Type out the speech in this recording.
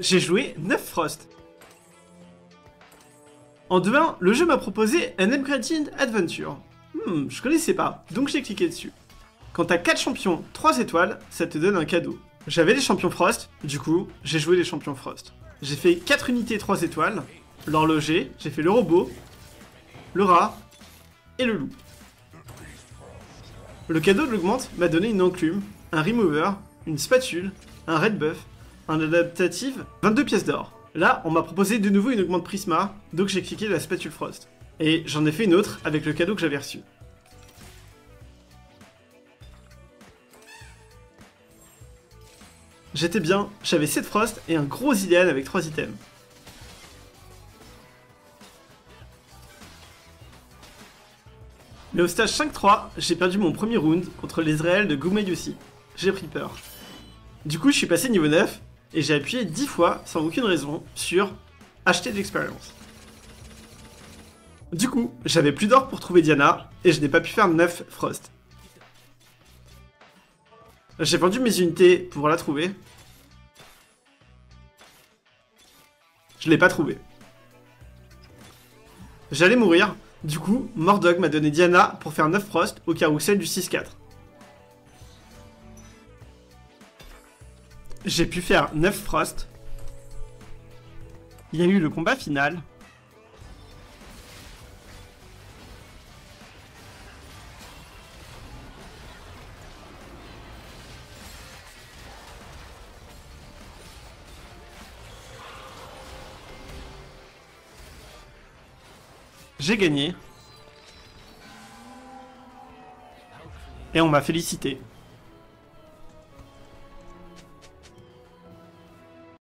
j'ai joué 9 Frost. En 2-1, le jeu m'a proposé un Upgrading Adventure. Hmm, je connaissais pas, donc j'ai cliqué dessus. Quand t'as 4 champions 3 étoiles, ça te donne un cadeau. J'avais les champions Frost, du coup, j'ai joué les champions Frost. J'ai fait 4 unités 3 étoiles, l'horloger, j'ai fait le robot, le rat et le loup. Le cadeau de l'augmente m'a donné une enclume, un remover, une spatule, un red buff, un adaptative, 22 pièces d'or. Là, on m'a proposé de nouveau une augmente Prisma, donc j'ai cliqué la spatule Frost. Et j'en ai fait une autre avec le cadeau que j'avais reçu. J'étais bien, j'avais 7 Frost et un gros idéal avec 3 items. Mais au stage 5-3, j'ai perdu mon premier round contre l'Israël de Goumayussi. J'ai pris peur. Du coup, je suis passé niveau 9 et j'ai appuyé 10 fois, sans aucune raison, sur acheter de l'expérience. Du coup, j'avais plus d'or pour trouver Diana, et je n'ai pas pu faire 9 Frost. J'ai vendu mes unités pour la trouver. Je l'ai pas trouvée. J'allais mourir, du coup, Mordog m'a donné Diana pour faire 9 Frost au carrousel du 6-4. J'ai pu faire 9 Frost. Il y a eu le combat final. J'ai gagné. Et on m'a félicité.